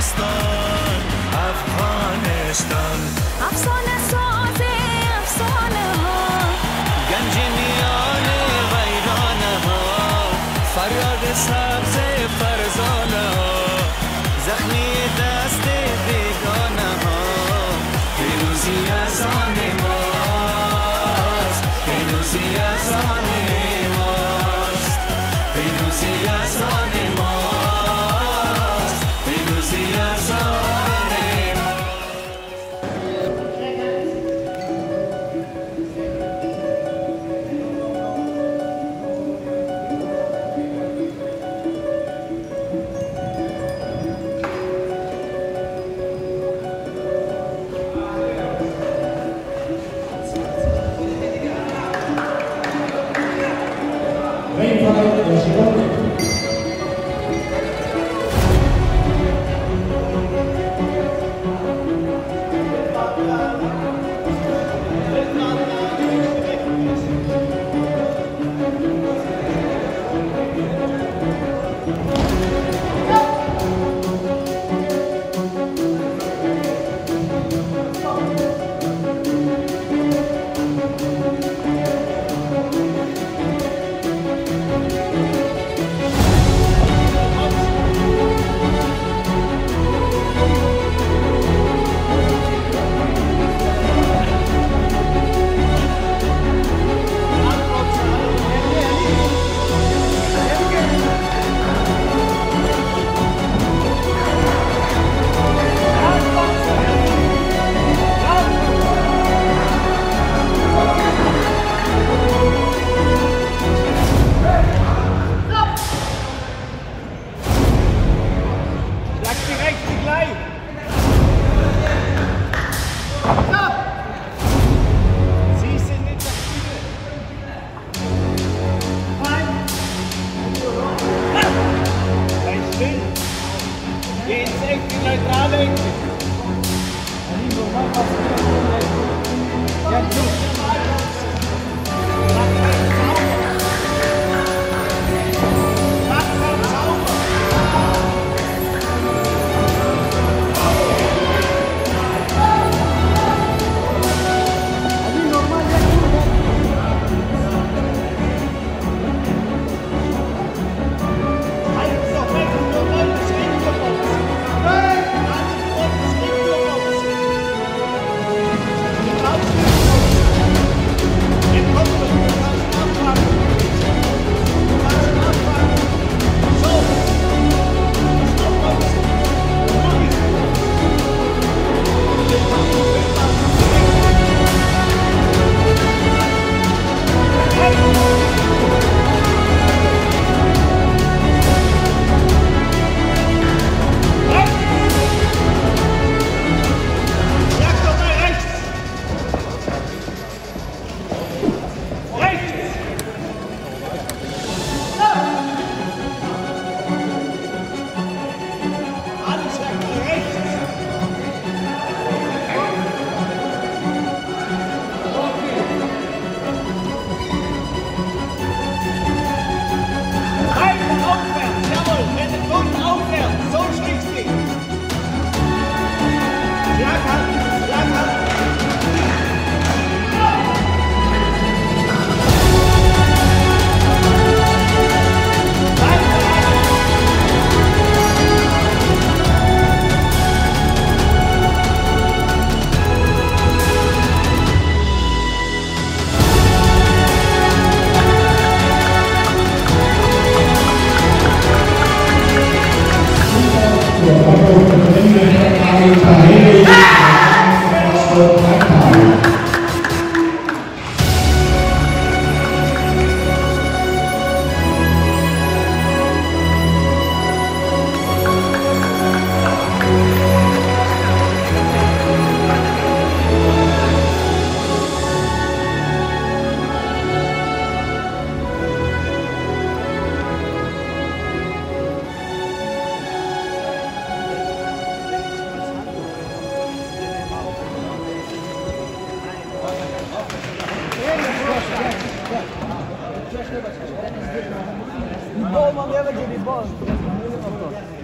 افغانستان افغانستان. افسانه ساز افسانه ها گنج میان ویرانه ها فریاد سبز فرزانه ها زخمی دست بیگانه ها پیروزی از آن ماست. پیروزی از آن Arrivo, vai passare, vai passare, vai passare, vai Bola, mandei ela aqui, bola.